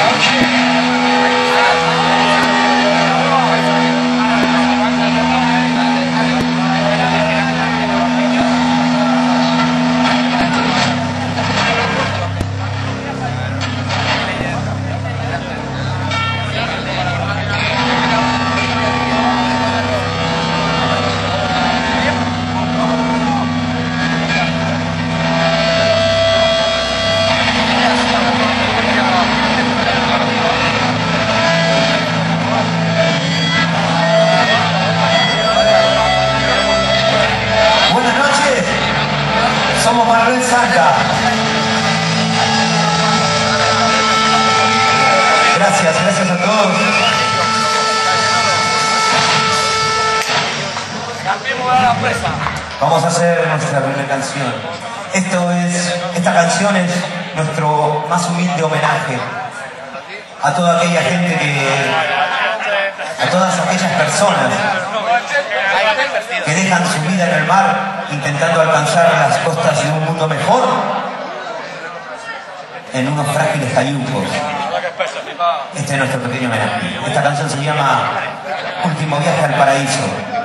Okay. Gracias, gracias a todos. Vamos a hacer nuestra primera canción. Esto es, esta canción es nuestro más humilde homenaje a toda aquella gente que, a todas aquellas personas que dejan su vida en el mar intentando alcanzar las costas de un mundo mejor en unos frágiles cayucos. Este es nuestro pequeño homenaje. Esta canción se llama Último viaje al paraíso.